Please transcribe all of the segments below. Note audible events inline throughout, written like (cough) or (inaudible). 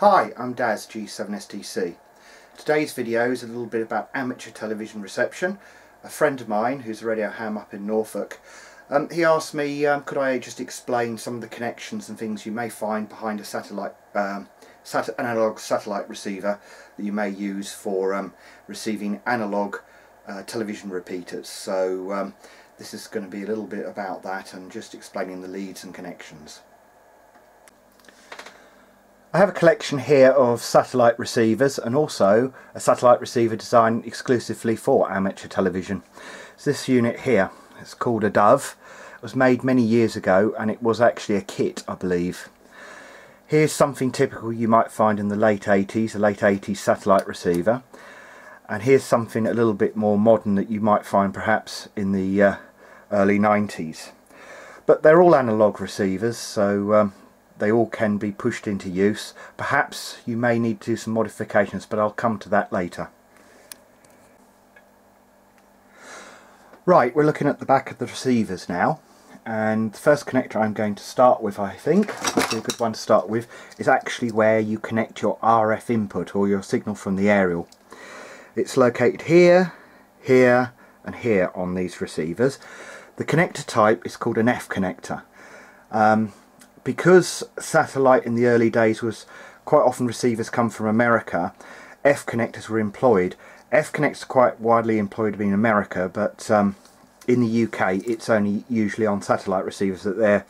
Hi, I'm Daz G7STC. Today's video is a little bit about amateur television reception. A friend of mine who's a radio ham up in Norfolk, um, he asked me um, could I just explain some of the connections and things you may find behind a satellite, um, sat analog satellite receiver that you may use for um, receiving analog uh, television repeaters. So um, this is going to be a little bit about that and just explaining the leads and connections. I have a collection here of satellite receivers and also a satellite receiver designed exclusively for amateur television. It's this unit here, it's called a Dove. It was made many years ago and it was actually a kit I believe. Here's something typical you might find in the late 80s, a late 80s satellite receiver. And here's something a little bit more modern that you might find perhaps in the uh, early 90s. But they're all analog receivers so um, they all can be pushed into use. Perhaps you may need to do some modifications but I'll come to that later. Right, we're looking at the back of the receivers now and the first connector I'm going to start with I think, a good one to start with, is actually where you connect your RF input or your signal from the aerial. It's located here, here and here on these receivers. The connector type is called an F connector. Um, because satellite in the early days was quite often receivers come from America, F connectors were employed. F connectors are quite widely employed in America, but um, in the UK it's only usually on satellite receivers that they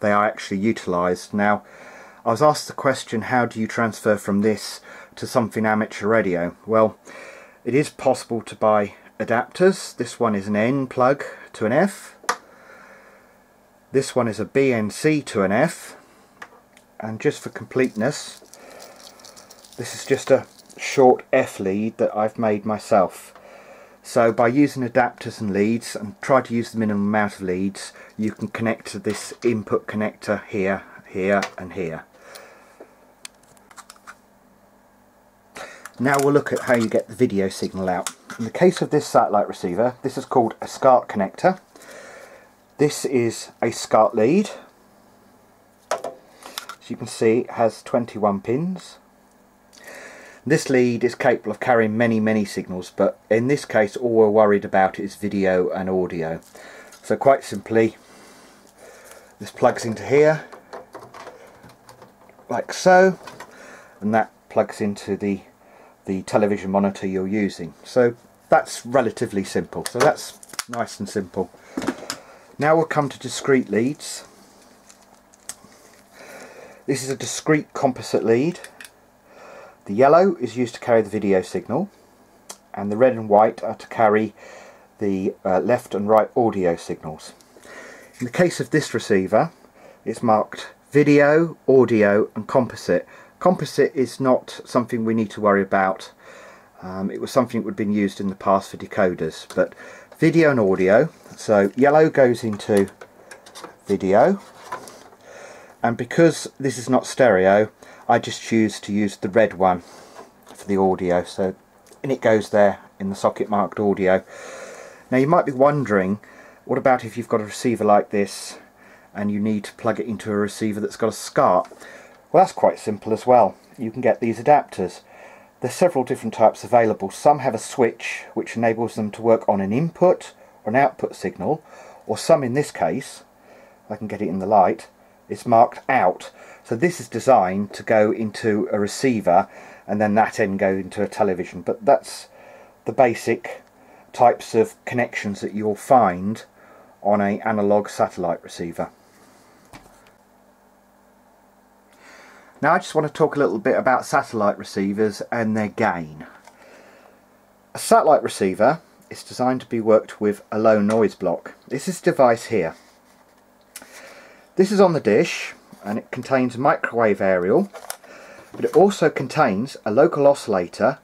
they are actually utilised. Now, I was asked the question, how do you transfer from this to something amateur radio? Well, it is possible to buy adapters. This one is an N plug to an F this one is a BNC to an F and just for completeness this is just a short F lead that I've made myself. So by using adapters and leads and try to use the minimum amount of leads you can connect to this input connector here, here and here. Now we'll look at how you get the video signal out. In the case of this satellite receiver this is called a SCART connector this is a SCART lead. As you can see it has 21 pins. This lead is capable of carrying many many signals but in this case all we're worried about is video and audio. So quite simply this plugs into here like so and that plugs into the the television monitor you're using. So that's relatively simple. So that's nice and simple. Now we'll come to discrete leads. This is a discrete composite lead. The yellow is used to carry the video signal and the red and white are to carry the uh, left and right audio signals. In the case of this receiver it's marked video, audio and composite. Composite is not something we need to worry about. Um, it was something that would have been used in the past for decoders but video and audio. So yellow goes into video. And because this is not stereo I just choose to use the red one for the audio. So and it goes there in the socket marked audio. Now you might be wondering what about if you've got a receiver like this and you need to plug it into a receiver that's got a SCART well that's quite simple as well. You can get these adapters there's several different types available. Some have a switch which enables them to work on an input or an output signal or some in this case, I can get it in the light, it's marked out. So this is designed to go into a receiver and then that end go into a television. But that's the basic types of connections that you'll find on a analog satellite receiver. Now I just want to talk a little bit about satellite receivers and their gain. A satellite receiver is designed to be worked with a low noise block. This is device here. This is on the dish and it contains a microwave aerial but it also contains a local oscillator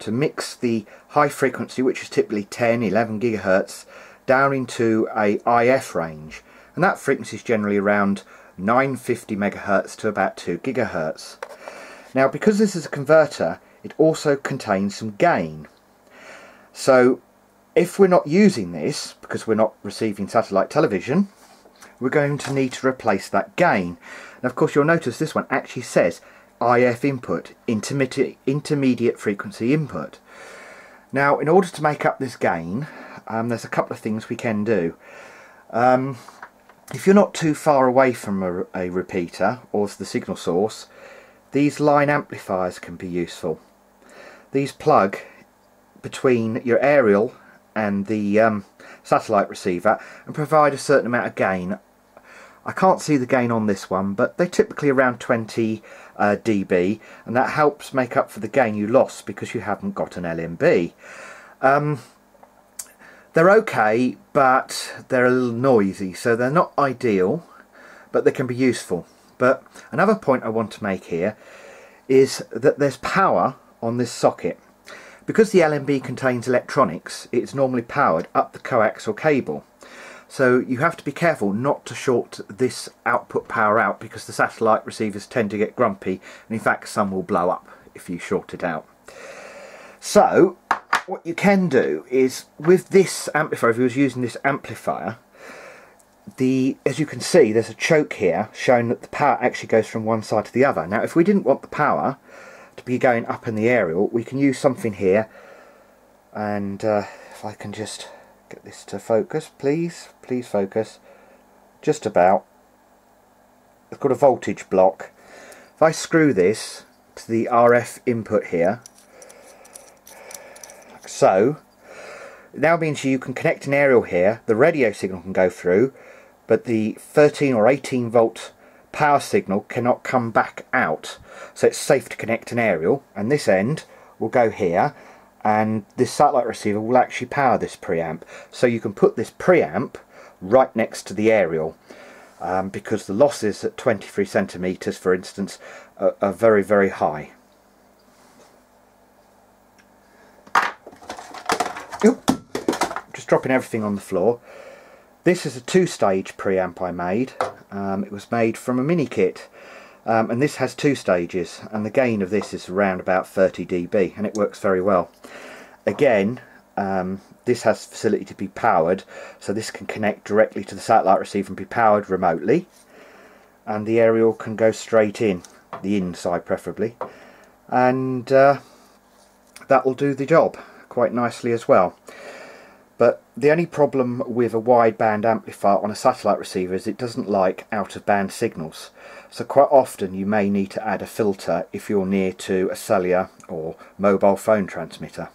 to mix the high frequency which is typically 10 11 gigahertz down into a IF range and that frequency is generally around 950 megahertz to about 2 gigahertz. Now because this is a converter it also contains some gain. So if we're not using this because we're not receiving satellite television we're going to need to replace that gain. And of course you'll notice this one actually says IF input, intermediate, intermediate frequency input. Now in order to make up this gain um, there's a couple of things we can do. Um, if you're not too far away from a, a repeater or the signal source these line amplifiers can be useful. These plug between your aerial and the um, satellite receiver and provide a certain amount of gain. I can't see the gain on this one but they're typically around 20 uh, dB and that helps make up for the gain you lost because you haven't got an LNB. Um, they're okay but they're a little noisy so they're not ideal but they can be useful. But another point I want to make here is that there's power on this socket. Because the LNB contains electronics, it's normally powered up the coaxial cable. So you have to be careful not to short this output power out because the satellite receivers tend to get grumpy and in fact some will blow up if you short it out. So what you can do is with this amplifier, if you was using this amplifier, the as you can see there's a choke here showing that the power actually goes from one side to the other. Now if we didn't want the power to be going up in the aerial we can use something here. And uh, if I can just get this to focus please please focus. Just about. It's got a voltage block. If I screw this to the RF input here so now means you can connect an aerial here the radio signal can go through but the 13 or 18 volt power signal cannot come back out. So it's safe to connect an aerial and this end will go here and this satellite receiver will actually power this preamp. So you can put this preamp right next to the aerial um, because the losses at 23 centimeters for instance are, are very very high just dropping everything on the floor. This is a two-stage preamp I made. Um, it was made from a mini kit. Um, and this has two stages and the gain of this is around about 30 dB and it works very well. Again um, this has facility to be powered so this can connect directly to the satellite receiver and be powered remotely. And the aerial can go straight in the inside preferably. And uh, that will do the job quite nicely as well but the only problem with a wideband amplifier on a satellite receiver is it doesn't like out of band signals. So quite often you may need to add a filter if you're near to a cellular or mobile phone transmitter.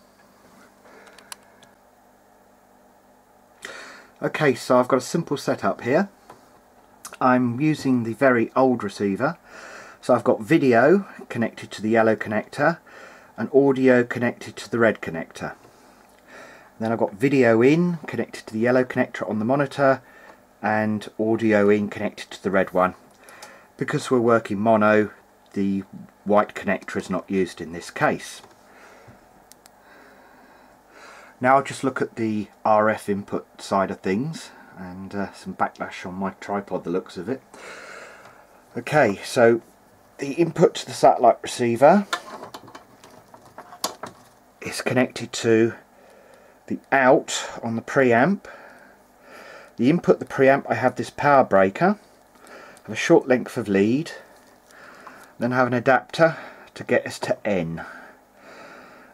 Okay, so I've got a simple setup here. I'm using the very old receiver. So I've got video connected to the yellow connector and audio connected to the red connector. Then I've got video in connected to the yellow connector on the monitor and audio in connected to the red one. Because we're working mono, the white connector is not used in this case. Now I'll just look at the RF input side of things and uh, some backlash on my tripod the looks of it. Okay, so the input to the satellite receiver is connected to the out on the preamp. The input the preamp I have this power breaker. I have a short length of lead. Then I have an adapter to get us to N.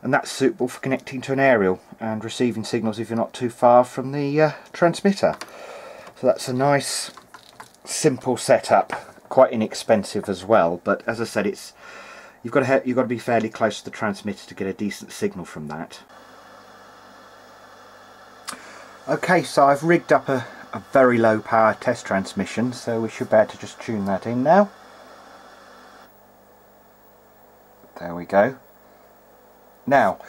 And that's suitable for connecting to an aerial and receiving signals if you're not too far from the uh, transmitter. So that's a nice simple setup. Quite inexpensive as well but as I said it's you've got to you've got to be fairly close to the transmitter to get a decent signal from that Okay, so I've rigged up a, a very low power test transmission, so we should be able to just tune that in now. There we go. Now,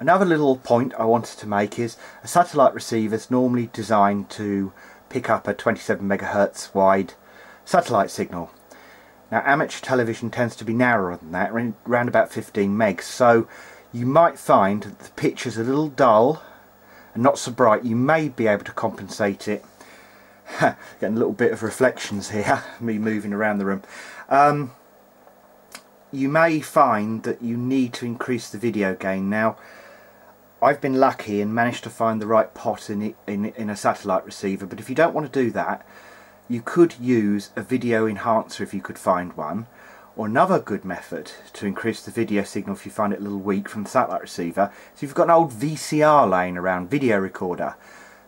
another little point I wanted to make is a satellite receiver is normally designed to pick up a 27 megahertz wide satellite signal. Now amateur television tends to be narrower than that, around about 15 megs, so you might find that the picture's a little dull and not so bright. You may be able to compensate it. (laughs) Getting a little bit of reflections here (laughs) me moving around the room. Um, you may find that you need to increase the video gain. Now I've been lucky and managed to find the right pot in, in, in a satellite receiver but if you don't want to do that you could use a video enhancer if you could find one Or another good method to increase the video signal if you find it a little weak from the satellite receiver so you've got an old VCR laying around, video recorder.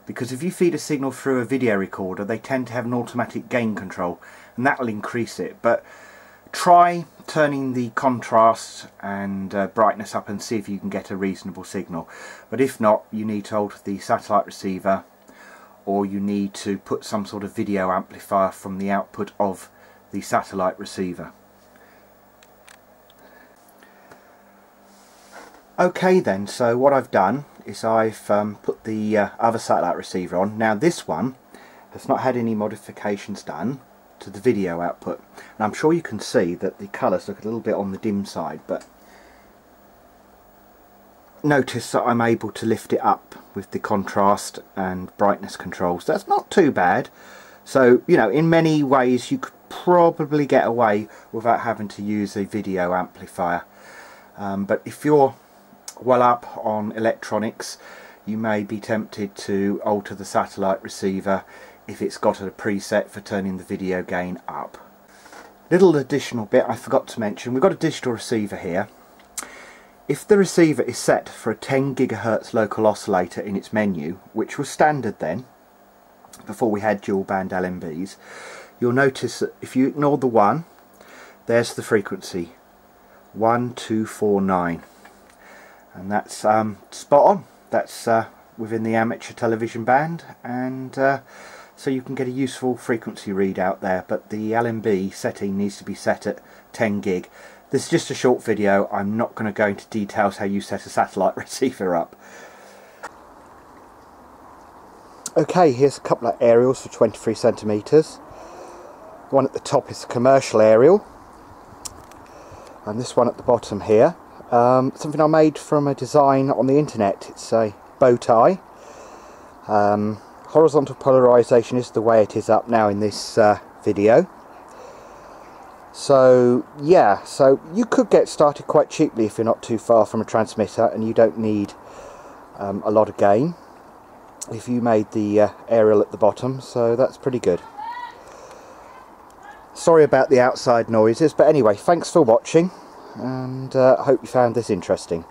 Because if you feed a signal through a video recorder they tend to have an automatic gain control and that will increase it. But try turning the contrast and uh, brightness up and see if you can get a reasonable signal. But if not you need to alter the satellite receiver or you need to put some sort of video amplifier from the output of the satellite receiver. Okay then, so what I've done is I've um, put the uh, other satellite receiver on. Now this one has not had any modifications done to the video output. And I'm sure you can see that the colours look a little bit on the dim side, but notice that I'm able to lift it up with the contrast and brightness controls. That's not too bad. So, you know, in many ways you could probably get away without having to use a video amplifier. Um, but if you're well up on electronics you may be tempted to alter the satellite receiver if it's got a preset for turning the video gain up. Little additional bit I forgot to mention, we've got a digital receiver here. If the receiver is set for a 10 gigahertz local oscillator in its menu, which was standard then, before we had dual band LNBs, you'll notice that if you ignore the 1, there's the frequency, 1249 and that's um, spot on. That's uh, within the amateur television band and uh, so you can get a useful frequency readout there but the LNB setting needs to be set at 10 gig this is just a short video I'm not going to go into details how you set a satellite (laughs) receiver up okay here's a couple of aerials for 23 centimeters one at the top is a commercial aerial and this one at the bottom here um, something I made from a design on the internet. It's a bow tie. Um, horizontal polarization is the way it is up now in this uh, video. So yeah, so you could get started quite cheaply if you're not too far from a transmitter and you don't need um, a lot of gain. If you made the uh, aerial at the bottom, so that's pretty good. Sorry about the outside noises, but anyway, thanks for watching and uh, I hope you found this interesting.